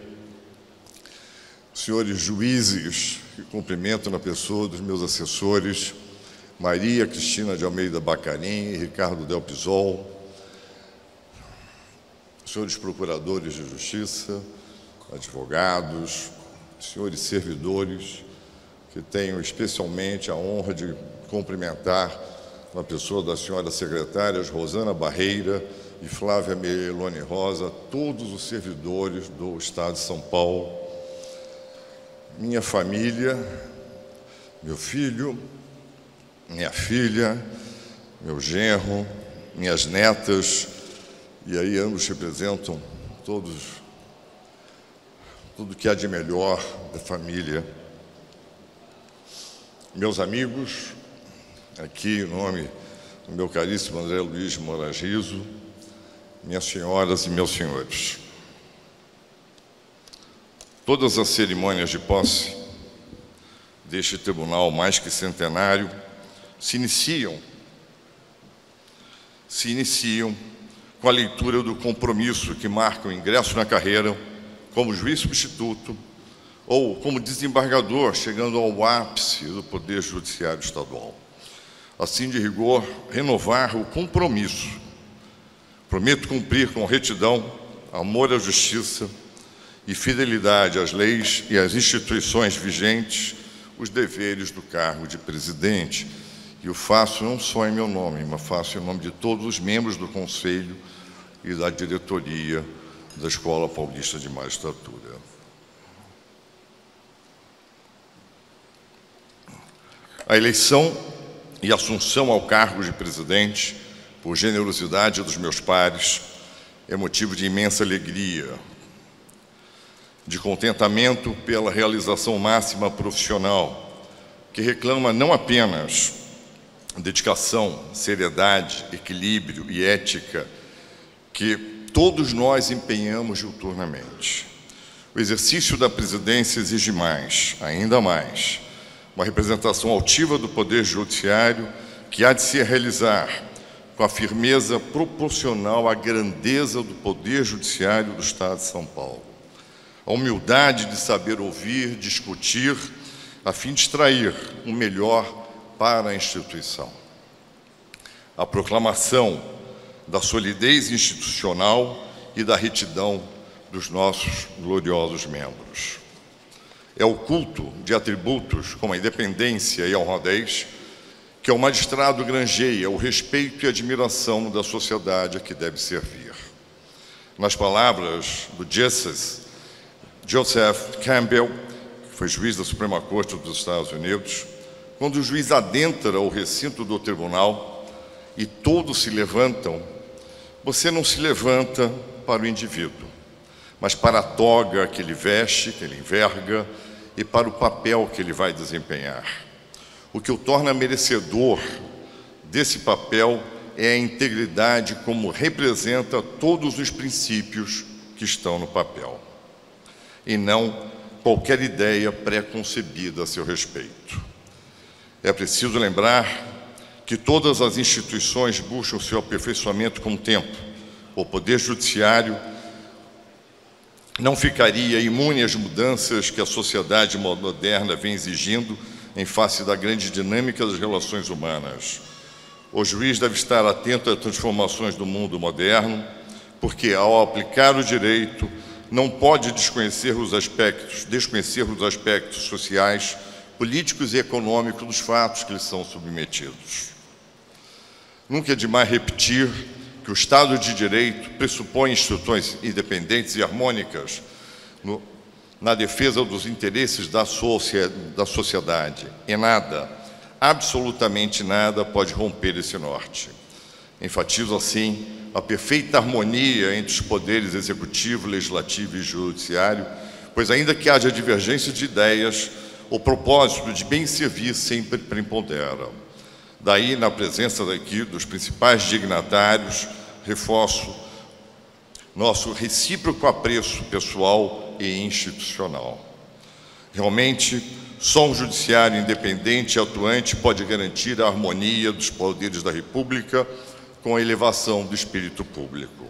senhores juízes, que cumprimento na pessoa dos meus assessores, Maria Cristina de Almeida Bacarim e Ricardo Del Pisol, senhores procuradores de justiça, advogados, senhores servidores, que tenho especialmente a honra de cumprimentar na pessoa das senhoras secretárias Rosana Barreira e Flávia Meloni Rosa, todos os servidores do Estado de São Paulo, minha família, meu filho, minha filha, meu genro, minhas netas, e aí ambos representam todos, tudo que há de melhor da família. Meus amigos, aqui em nome do meu caríssimo André Luiz Moraes Riso, minhas senhoras e meus senhores. Todas as cerimônias de posse deste tribunal mais que centenário se iniciam se iniciam com a leitura do compromisso que marca o ingresso na carreira como juiz substituto ou como desembargador, chegando ao ápice do Poder Judiciário Estadual. Assim, de rigor, renovar o compromisso. Prometo cumprir com retidão, amor à justiça e fidelidade às leis e às instituições vigentes os deveres do cargo de presidente. E o faço não só em meu nome, mas faço em nome de todos os membros do Conselho e da diretoria da Escola Paulista de Magistratura. A eleição e assunção ao cargo de presidente, por generosidade dos meus pares, é motivo de imensa alegria, de contentamento pela realização máxima profissional, que reclama não apenas dedicação, seriedade, equilíbrio e ética que todos nós empenhamos diuturnamente. O exercício da presidência exige mais, ainda mais, uma representação altiva do Poder Judiciário que há de se realizar com a firmeza proporcional à grandeza do Poder Judiciário do Estado de São Paulo a humildade de saber ouvir, discutir, a fim de extrair o melhor para a instituição. A proclamação da solidez institucional e da retidão dos nossos gloriosos membros. É o culto de atributos como a independência e a honradez que o magistrado granjeia o respeito e admiração da sociedade a que deve servir. Nas palavras do Jesus Joseph Campbell, que foi juiz da Suprema Corte dos Estados Unidos, quando o juiz adentra o recinto do tribunal e todos se levantam, você não se levanta para o indivíduo, mas para a toga que ele veste, que ele enverga e para o papel que ele vai desempenhar. O que o torna merecedor desse papel é a integridade como representa todos os princípios que estão no papel e não qualquer ideia pré-concebida a seu respeito. É preciso lembrar que todas as instituições buscam seu aperfeiçoamento com o tempo. O Poder Judiciário não ficaria imune às mudanças que a sociedade moderna vem exigindo em face da grande dinâmica das relações humanas. O juiz deve estar atento às transformações do mundo moderno, porque ao aplicar o direito, não pode desconhecer os aspectos, desconhecer os aspectos sociais, políticos e econômicos dos fatos que lhes são submetidos. Nunca é demais repetir que o Estado de Direito pressupõe instituições independentes e harmônicas no, na defesa dos interesses da, da sociedade. E nada, absolutamente nada, pode romper esse norte. Enfatizo, assim, a perfeita harmonia entre os poderes executivo, legislativo e judiciário, pois, ainda que haja divergência de ideias, o propósito de bem servir sempre prepondera. Daí, na presença daqui dos principais dignatários, reforço nosso recíproco apreço pessoal e institucional. Realmente, só um judiciário independente e atuante pode garantir a harmonia dos poderes da República com a elevação do espírito público.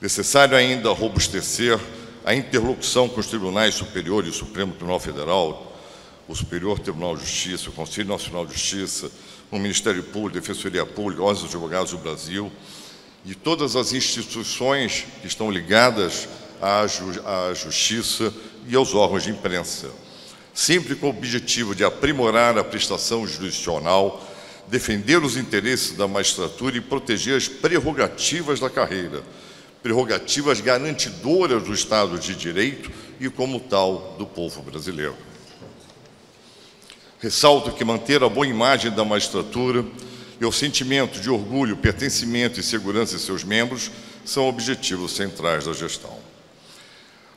Necessário ainda robustecer a interlocução com os tribunais superiores e Supremo Tribunal Federal, o Superior Tribunal de Justiça, o Conselho Nacional de Justiça, o Ministério Público, a Defensoria Pública, os advogados do Brasil e todas as instituições que estão ligadas à, ju à justiça e aos órgãos de imprensa, sempre com o objetivo de aprimorar a prestação jurisdicional defender os interesses da magistratura e proteger as prerrogativas da carreira, prerrogativas garantidoras do Estado de Direito e, como tal, do povo brasileiro. Ressalto que manter a boa imagem da magistratura e o sentimento de orgulho, pertencimento e segurança de seus membros são objetivos centrais da gestão.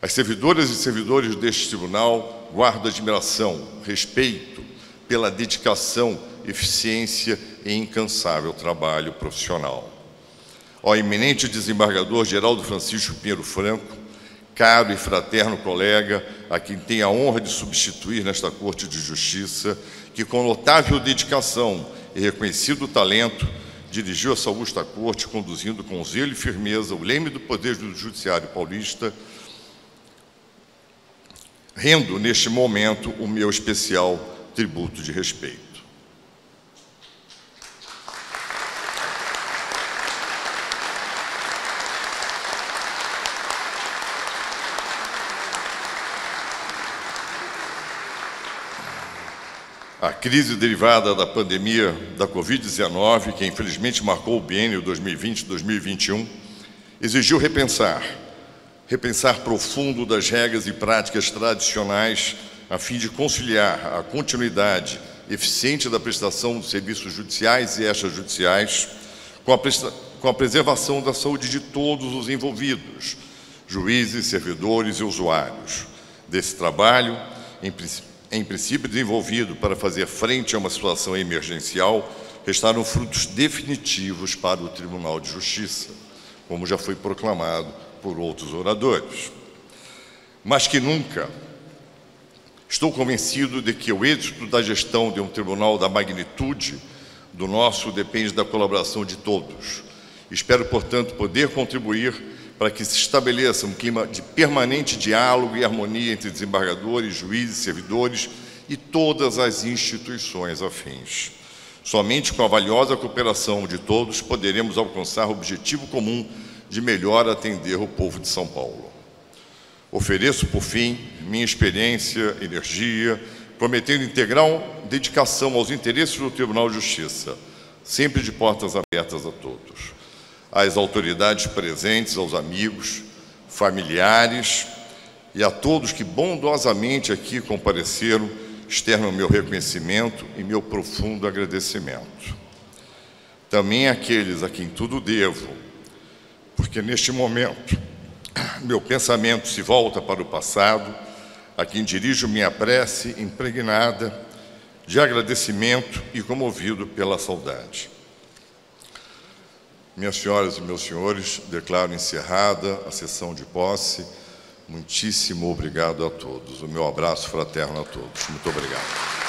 As servidoras e servidores deste tribunal guardam admiração, respeito pela dedicação eficiência e incansável trabalho profissional. Ao eminente desembargador Geraldo Francisco Pinheiro Franco, caro e fraterno colega, a quem tenho a honra de substituir nesta Corte de Justiça, que com notável dedicação e reconhecido talento dirigiu essa augusta corte, conduzindo com zelo e firmeza o leme do Poder Judiciário paulista, rendo neste momento o meu especial tributo de respeito. A crise derivada da pandemia da Covid-19, que infelizmente marcou o biênio 2020-2021, exigiu repensar, repensar profundo das regras e práticas tradicionais a fim de conciliar a continuidade eficiente da prestação de serviços judiciais e extrajudiciais com a, com a preservação da saúde de todos os envolvidos, juízes, servidores e usuários. Desse trabalho, em princípio, em princípio desenvolvido para fazer frente a uma situação emergencial, restaram frutos definitivos para o Tribunal de Justiça, como já foi proclamado por outros oradores. Mas que nunca estou convencido de que o êxito da gestão de um tribunal da magnitude do nosso depende da colaboração de todos. Espero, portanto, poder contribuir para que se estabeleça um clima de permanente diálogo e harmonia entre desembargadores, juízes, servidores e todas as instituições afins. Somente com a valiosa cooperação de todos poderemos alcançar o objetivo comum de melhor atender o povo de São Paulo. Ofereço, por fim, minha experiência, energia, prometendo integral dedicação aos interesses do Tribunal de Justiça, sempre de portas abertas a todos às autoridades presentes, aos amigos, familiares e a todos que bondosamente aqui compareceram, externo meu reconhecimento e meu profundo agradecimento. Também àqueles a quem tudo devo, porque neste momento meu pensamento se volta para o passado, a quem dirijo minha prece impregnada de agradecimento e comovido pela saudade. Minhas senhoras e meus senhores, declaro encerrada a sessão de posse. Muitíssimo obrigado a todos. O meu abraço fraterno a todos. Muito obrigado.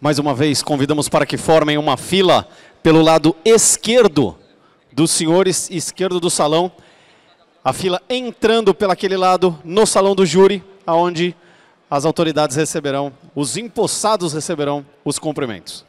Mais uma vez, convidamos para que formem uma fila pelo lado esquerdo dos senhores esquerdo do salão, a fila entrando pelaquele lado no salão do júri, aonde as autoridades receberão, os empossados receberão os cumprimentos.